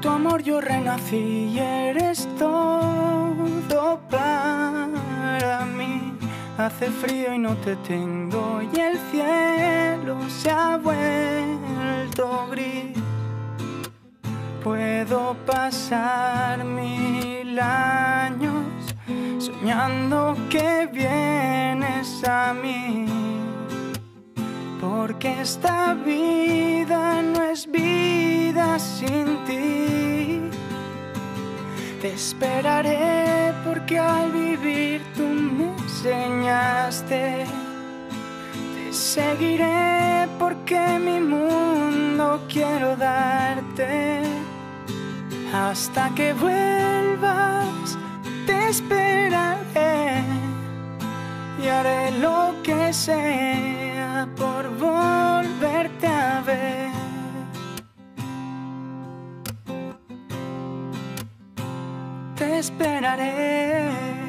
tu amor yo renací y eres todo para mí. Hace frío y no te tengo y el cielo se ha vuelto gris. Puedo pasar mil años soñando que vienes a mí. Porque esta vida no es vida sin ti. Te esperaré porque al vivir tú me enseñaste. Te seguiré porque mi mundo quiero darte. Hasta que vuelvas, te esperaré y haré lo que sea por volverte esperaré.